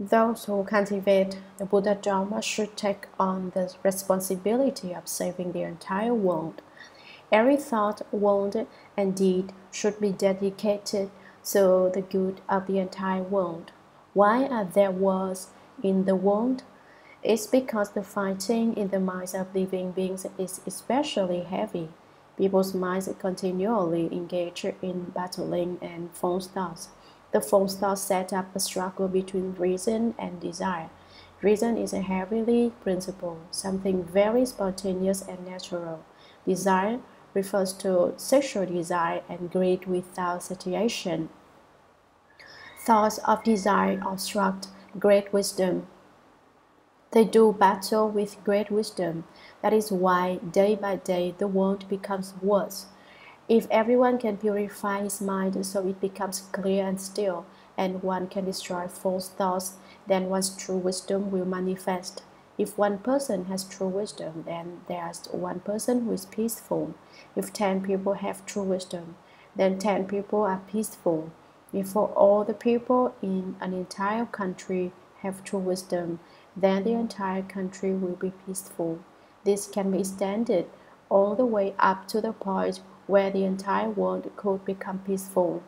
Those who cultivate the Buddha Dharma should take on the responsibility of saving the entire world. Every thought, word, and deed should be dedicated to the good of the entire world. Why are there wars in the world? It's because the fighting in the minds of living beings is especially heavy. People's minds continually engage in battling and false thoughts. The false thoughts set up a struggle between reason and desire. Reason is a heavenly principle, something very spontaneous and natural. Desire refers to sexual desire and greed without satiation. Thoughts of desire obstruct great wisdom. They do battle with great wisdom. That is why day by day the world becomes worse. If everyone can purify his mind so it becomes clear and still, and one can destroy false thoughts, then one's true wisdom will manifest. If one person has true wisdom, then there's one person who is peaceful. If ten people have true wisdom, then ten people are peaceful. If all the people in an entire country have true wisdom, then the entire country will be peaceful. This can be extended all the way up to the point where the entire world could become peaceful.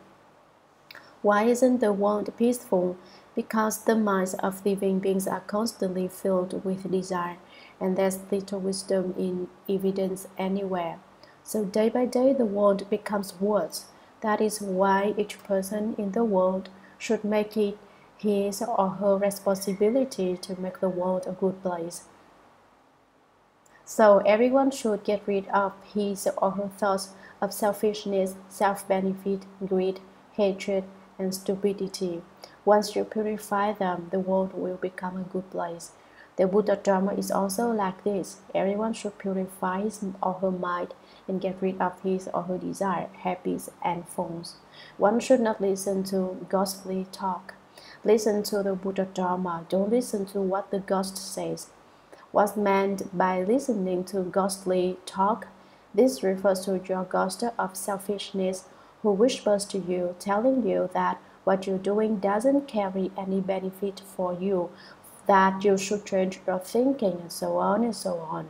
Why isn't the world peaceful? Because the minds of living beings are constantly filled with desire, and there's little wisdom in evidence anywhere. So day by day the world becomes worse. That is why each person in the world should make it his or her responsibility to make the world a good place. So everyone should get rid of his or her thoughts of selfishness, self-benefit, greed, hatred, and stupidity. Once you purify them, the world will become a good place. The Buddha Dharma is also like this. Everyone should purify his or her mind and get rid of his or her desire, habits, and forms. One should not listen to ghostly talk. Listen to the Buddha Dharma. Don't listen to what the ghost says. What's meant by listening to ghostly talk? This refers to your ghost of selfishness who whispers to you, telling you that what you're doing doesn't carry any benefit for you, that you should change your thinking, and so on and so on.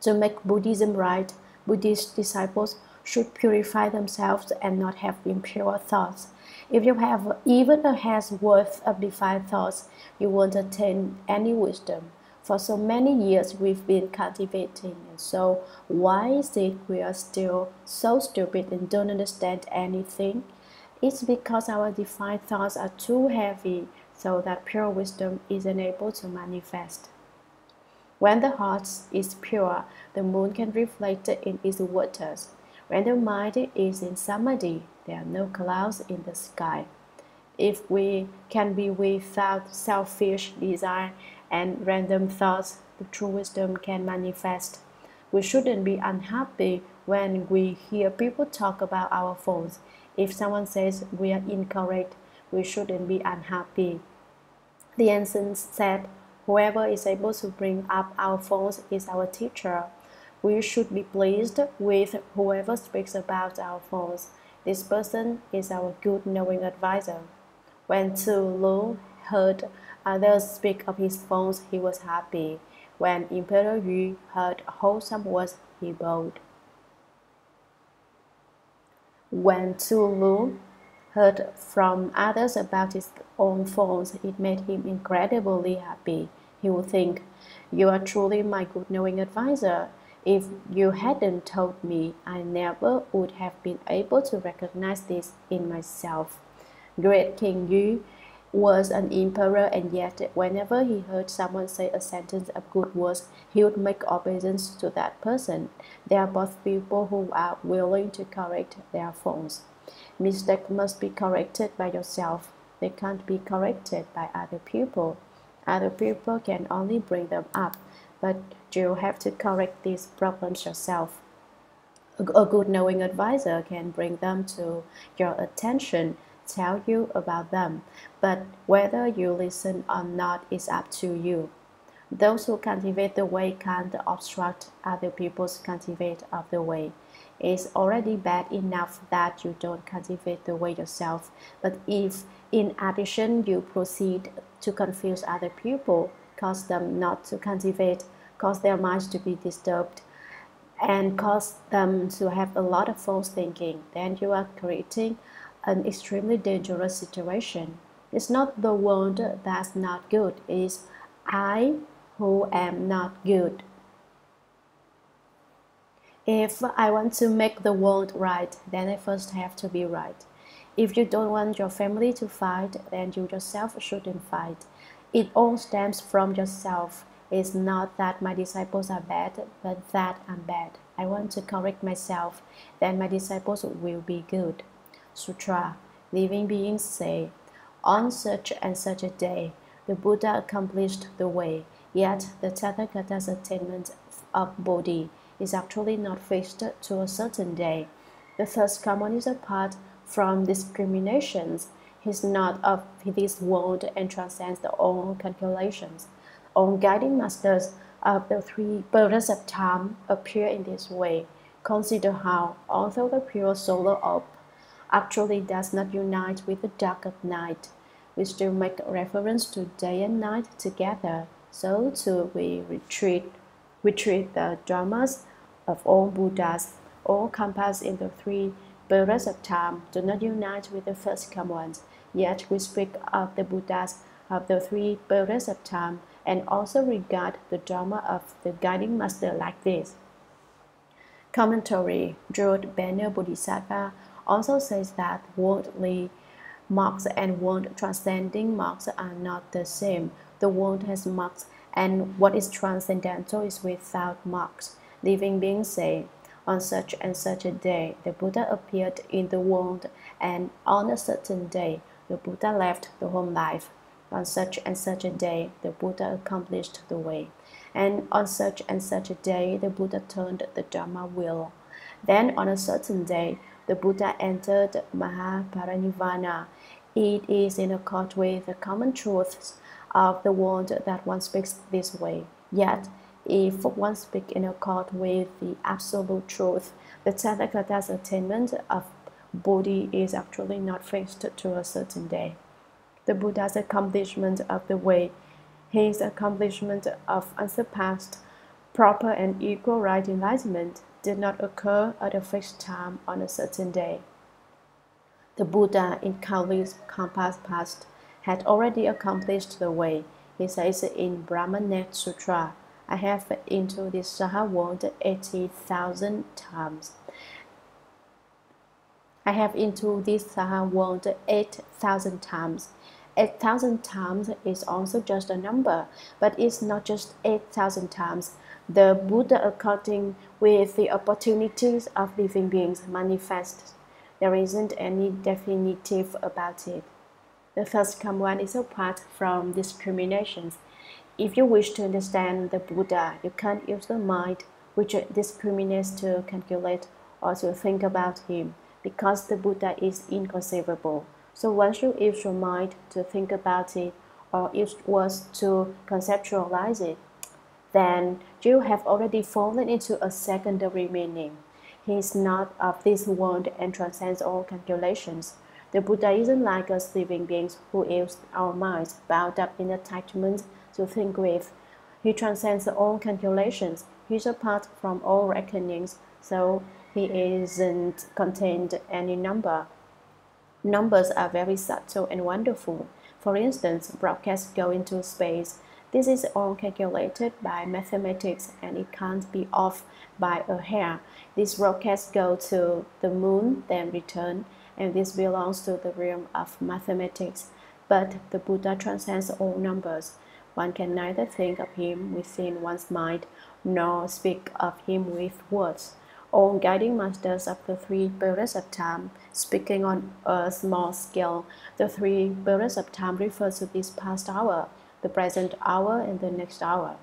To make Buddhism right, Buddhist disciples should purify themselves and not have impure thoughts. If you have even a hair's worth of defiled thoughts, you won't attain any wisdom. For so many years we've been cultivating, so why is it we are still so stupid and don't understand anything? It's because our defined thoughts are too heavy so that pure wisdom is unable to manifest. When the heart is pure, the moon can reflect it in its waters. When the mind is in samadhi, there are no clouds in the sky. If we can be without selfish desire and random thoughts, the true wisdom can manifest. We shouldn't be unhappy when we hear people talk about our faults. If someone says we are incorrect, we shouldn't be unhappy. The ancients said, Whoever is able to bring up our faults is our teacher. We should be pleased with whoever speaks about our faults. This person is our good knowing advisor. When Tzu Lu heard others speak of his faults, he was happy. When Emperor Yu heard wholesome words, he bowed. When Tzu Lu heard from others about his own faults, it made him incredibly happy. He would think, You are truly my good knowing advisor. If you hadn't told me, I never would have been able to recognize this in myself. Great King Yu was an emperor, and yet, whenever he heard someone say a sentence of good words, he would make obeisance to that person. They are both people who are willing to correct their faults. Mistakes must be corrected by yourself. They can't be corrected by other people. Other people can only bring them up, but you have to correct these problems yourself. A good knowing advisor can bring them to your attention, tell you about them, but whether you listen or not is up to you. Those who cultivate the way can't obstruct other people's cultivate of the way. It's already bad enough that you don't cultivate the way yourself, but if In addition, you proceed to confuse other people, cause them not to cultivate, cause their minds to be disturbed, and cause them to have a lot of false thinking. Then you are creating an extremely dangerous situation. It's not the world that's not good, it's I who am not good. If I want to make the world right, then I first have to be right. If you don't want your family to fight, then you yourself shouldn't fight. It all stems from yourself. It's not that my disciples are bad, but that I'm bad. I want to correct myself, then my disciples will be good. Sutra Living beings say, On such and such a day, the Buddha accomplished the way, yet the Tathagata's attainment of Bodhi is actually not fixed to a certain day. The third common is apart from discriminations. He is not of this world and transcends the own calculations. All guiding masters of the three periods of time appear in this way. Consider how, although the pure solar orb actually does not unite with the dark of night, we still make reference to day and night together. So too we retreat, retreat the dharmas of all Buddhas, all compassed in the three periods of time, do not unite with the Thus Come Ones. Yet we speak of the Buddhas of the three periods of time and also regard the Dharma of the guiding master like this. Commentary Jewel Banner Bodhisattva also says that worldly marks and world transcending marks are not the same. The world has marks, and what is transcendental is without marks. Living beings say, on such and such a day, the Buddha appeared in the world, and on a certain day, the Buddha left the home life. On such and such a day, the Buddha accomplished the way. And on such and such a day, the Buddha turned the Dharma wheel. Then, on a certain day, the Buddha entered Mahaparinirvana. It is in accord with the common truths of the world that one speaks this way. Yet, if one speaks in accord with the absolute truth, the Tathagata's attainment of Bodhi is actually not fixed to a certain day the Buddha's accomplishment of the way, his accomplishment of unsurpassed, proper and equal right enlightenment did not occur at a fixed time on a certain day. The Buddha in countless kalpas past had already accomplished the way. He says in Brahma Net Sutra, I have into this Saha world 80,000 times. I have into this Saha world 8,000 times. 8,000 times is also just a number, but it's not just 8,000 times. The Buddha, according with the opportunities of living beings, manifests. There isn't any definitive about it. The Thus Come One is apart from discriminations. If you wish to understand the Buddha, you can't use the mind which discriminates to calculate or to think about him, because the Buddha is inconceivable. So once you use your mind to think about it or use words to conceptualize it, then you have already fallen into a secondary meaning. He is not of this world and transcends all calculations. The Buddha isn't like us living beings who use our minds bound up in attachment to think with. He transcends all calculations. He's apart from all reckonings, so he isn't contained any number. Numbers are very subtle and wonderful. For instance, broadcasts go into space. This is all calculated by mathematics and it can't be off by a hair. These rockets go to the moon, then return, and this belongs to the realm of mathematics. But the Buddha transcends all numbers. One can neither think of him within one's mind nor speak of him with words all guiding masters of the three periods of time. Speaking on a small scale, the three periods of time refer to this past hour, the present hour, and the next hour.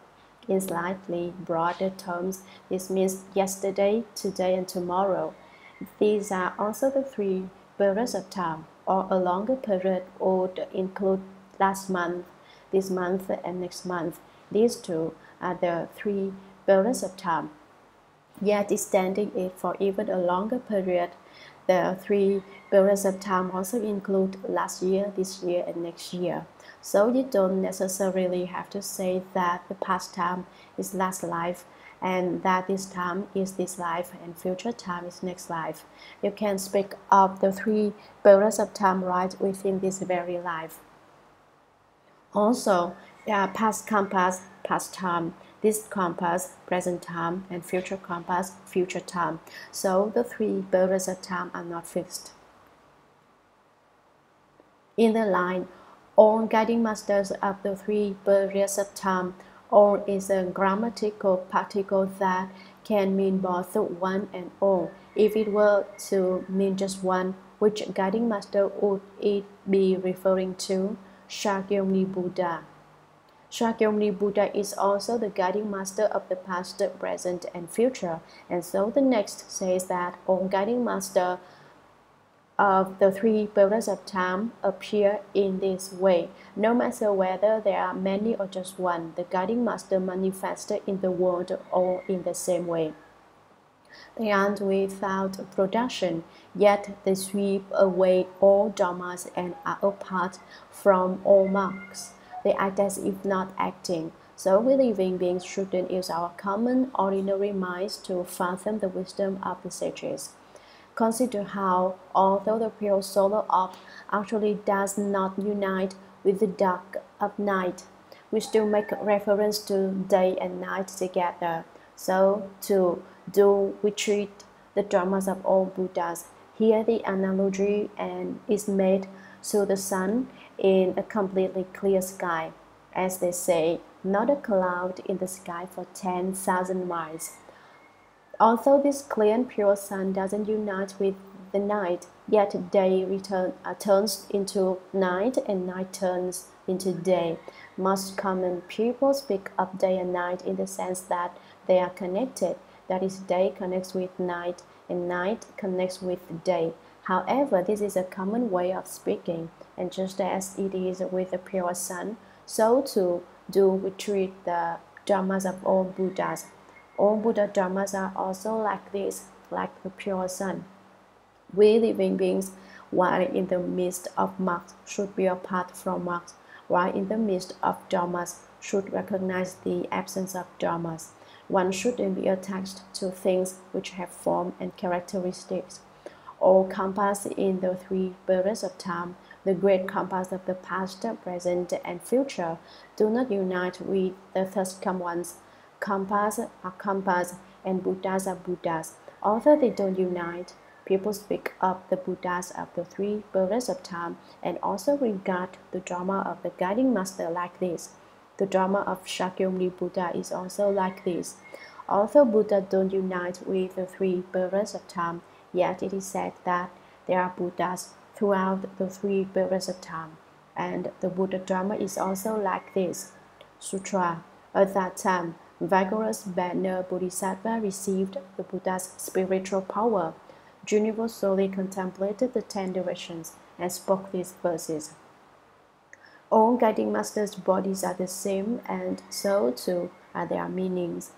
In slightly broader terms, this means yesterday, today, and tomorrow. These are also the three periods of time, or a longer period would include last month, this month, and next month. These two are the three periods of time yet extending it for even a longer period The three periods of time also include last year, this year, and next year. So you don't necessarily have to say that the past time is last life and that this time is this life and future time is next life. You can speak of the three periods of time right within this very life. Also, are past kalpas, past time, this kalpas, present time, and future kalpas, future time. So the three periods of time are not fixed. In the line, all guiding masters of the three periods of time all is a grammatical particle that can mean both one and all. If it were to mean just one, which guiding master would it be referring to? Shakyamuni Buddha. Shakyamuni Buddha is also the guiding master of the past, present, and future. And so the next says that all guiding master of the three periods of time appear in this way. No matter whether there are many or just one, the guiding master manifested in the world all in the same way. They aren't without production, yet they sweep away all dharmas and are apart from all marks. They act as if not acting. So we living beings shouldn't use our common, ordinary minds to fathom the wisdom of the sages. Consider how, although the pure solar orb actually does not unite with the dark of night, we still make reference to day and night together. So, to do we treat the dharmas of all Buddhas. Here, the analogy and is made to the sun in a completely clear sky. As they say, not a cloud in the sky for 10,000 miles. Although this clear and pure sun doesn't unite with the night, yet day return, uh, turns into night and night turns into day. Most common people speak of day and night in the sense that they are connected. That is, day connects with night and night connects with day. However, this is a common way of speaking, and just as it is with the pure sun, so too do we treat the dharmas of all Buddhas all Buddha Dharmas are also like this, like the pure sun. We living beings, while in the midst of marks, should be apart from marks, while in the midst of dharmas, should recognize the absence of dharmas. One shouldn't be attached to things which have form and characteristics. All kalpas in the three periods of time, the great kalpas of the past, present, and future, do not unite with the Thus Come Ones Kalpas are Kalpas and Buddhas are Buddhas. Although they don't unite, people speak of the Buddhas of the three periods of time and also regard the Dharma of the guiding master like this. The Dharma of Shakyamuni Buddha is also like this. Although Buddha don't unite with the three periods of time, yet it is said that there are Buddhas throughout the three periods of time. And the Buddha Dharma is also like this. Sutra. At that time, vigorous banner Bodhisattva received the Buddha's spiritual power, universally contemplated the ten directions, and spoke these verses. All guiding masters' bodies are the same, and so too are their meanings.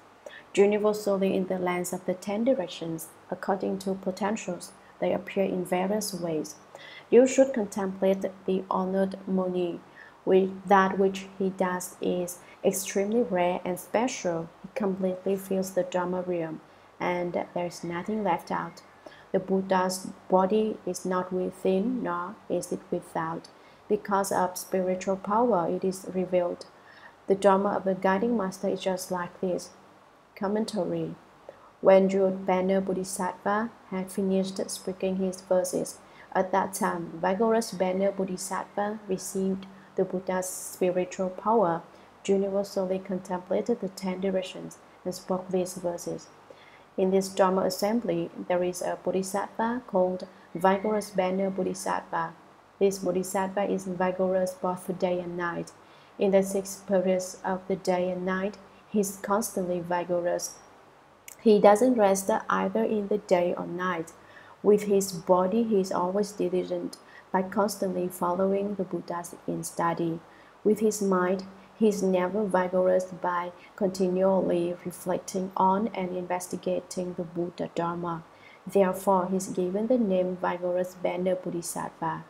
Universally in the lands of the ten directions, according to potentials, they appear in various ways. You should contemplate the honored Muni. That which he does is extremely rare and special. It completely fills the Dharma realm, and there is nothing left out. The Buddha's body is not within, nor is it without. Because of spiritual power, it is revealed. The Dharma of the guiding master is just like this. Commentary When Jewel Banner Bodhisattva had finished speaking his verses, at that time, vigorous Banner Bodhisattva received the Buddha's spiritual power universally contemplated the ten directions and spoke these verses. In this Dharma assembly, there is a Bodhisattva called Vigorous Banner Bodhisattva. This Bodhisattva is vigorous both day and night. In the six periods of the day and night, he is constantly vigorous. He doesn't rest either in the day or night. With his body, he is always diligent by constantly following the Buddhas in study. With his mind, he is never vigorous by continually reflecting on and investigating the Buddha Dharma. Therefore, he is given the name Vigorous Banner Bodhisattva.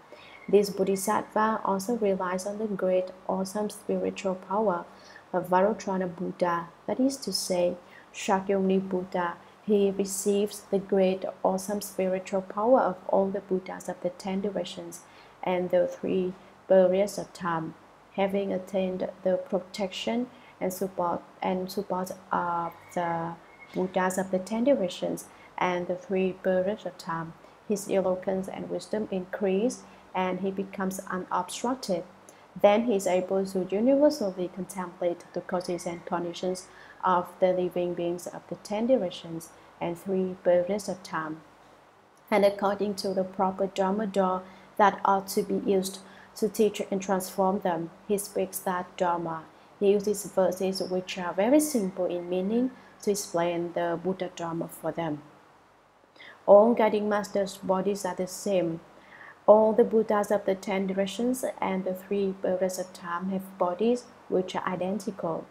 This Bodhisattva also relies on the great, awesome spiritual power of Vairochana Buddha, that is to say, Shakyamuni Buddha. He receives the great, awesome spiritual power of all the Buddhas of the ten directions and the three periods of time, having attained the protection and support and support of the Buddhas of the ten directions and the three periods of time. His eloquence and wisdom increase and he becomes unobstructed. Then he is able to universally contemplate the causes and conditions of the living beings of the ten directions and three periods of time. And according to the proper Dharma that ought to be used to teach and transform them, he speaks that Dharma. He uses verses which are very simple in meaning to explain the Buddha Dharma for them. All guiding masters' bodies are the same, all the Buddhas of the ten directions and the three periods of time have bodies which are identical.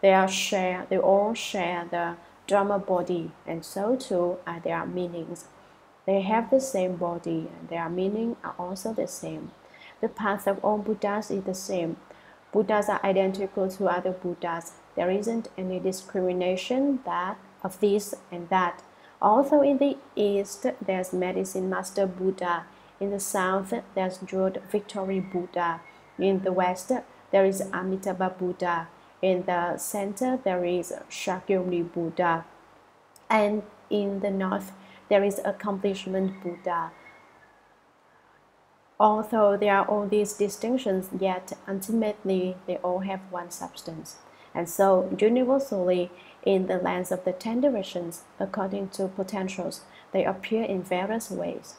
They are share they all share the Dharma body, and so too are their meanings. They have the same body, and their meaning are also the same. The path of all Buddhas is the same. Buddhas are identical to other Buddhas. There isn't any discrimination that of this and that. Also in the East, there's Medicine Master Buddha in the south, there's Jeweled Victory Buddha. In the west, there is Amitabha Buddha. In the center, there is Shakyamuni Buddha. And in the north, there is Accomplishment Buddha. Although there are all these distinctions, yet ultimately they all have one substance. And so, universally, in the lands of the ten directions, according to potentials, they appear in various ways.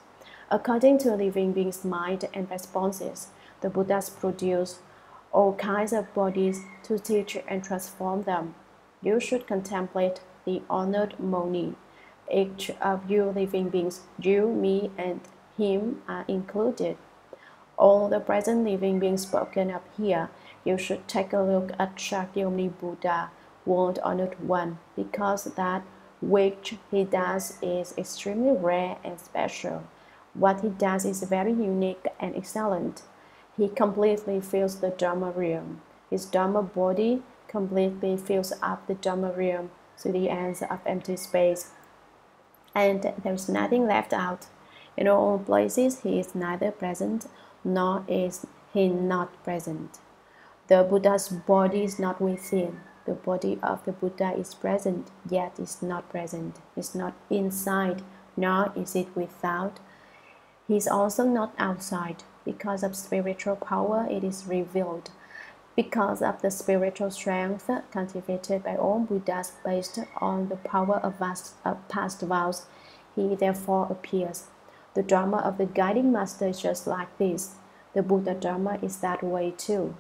According to living being's mind and responses, the Buddhas produce all kinds of bodies to teach and transform them. You should contemplate the honored Muni. Each of you living beings, you, me, and him are included. All the present living beings spoken of here, you should take a look at Shakyamuni Buddha, world honored one, because that which he does is extremely rare and special. What he does is very unique and excellent. He completely fills the Dharma realm. His Dharma body completely fills up the Dharma realm to the ends of empty space. And there is nothing left out. In all places, he is neither present nor is he not present. The Buddha's body is not within. The body of the Buddha is present, yet is not present. It's not inside, nor is it without, he is also not outside. Because of spiritual power, it is revealed. Because of the spiritual strength cultivated by all Buddhas based on the power of, vast, of past vows, he therefore appears. The Dharma of the guiding master is just like this. The Buddha Dharma is that way too.